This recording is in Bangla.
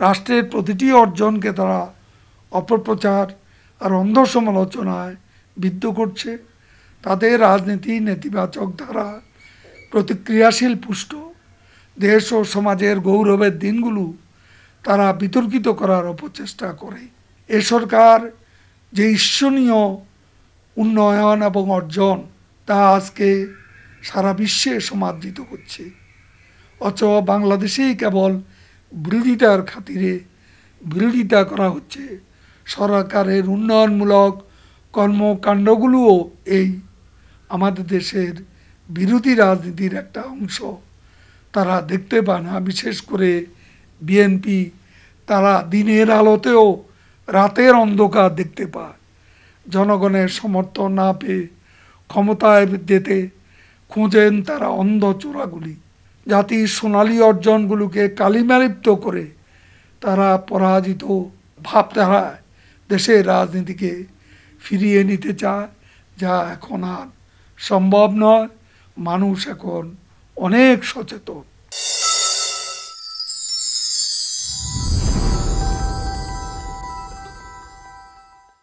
রাষ্ট্রের প্রতিটি অর্জনকে তারা অপপ্রচার আর অন্ধ সমালোচনায় বিদ্ধ করছে। তাদের রাজনীতি, নেতিবাচক ধারা, প্রতিক্রিয়াশীল পুষ্ট, দেশ ও সমাজের গৌরবের দিনগুলো তারা বিতর্কিত করার অপচেষ্টা করে। এ সরকার যে ঈর্ষণীয় উন্নয়ন এবং অর্জন তা আজকে সারা বিশ্বে সমাদৃত হচ্ছে অথচ বাংলাদেশেই কেবল বিরোধিতার খাতিরে বিরোধিতা করা হচ্ছে। সরকারের উন্নয়নমূলক কর্মকাণ্ডগুলোও এই আমাদের দেশের বিরোধী রাজনীতির একটা অংশ। তারা দেখতে পায় না বিশেষ করে বিএনপি, তারা দিনের আলোতেও রাতের অন্ধকার দেখতে পায়। জনগণের সমর্থন না পেয়ে ক্ষমতায় যেতে খুঁজেন তারা অন্ধ চোরাগুলি। জাতির সোনালী অর্জনগুলোকে কালিমালিপ্ত করে তারা পরাজিত ভাবধারায় দেশের রাজনীতিকে ফিরিয়ে নিতে চায়, যা এখন আর সম্ভব নয়। মানুষ এখন অনেক সচেতন।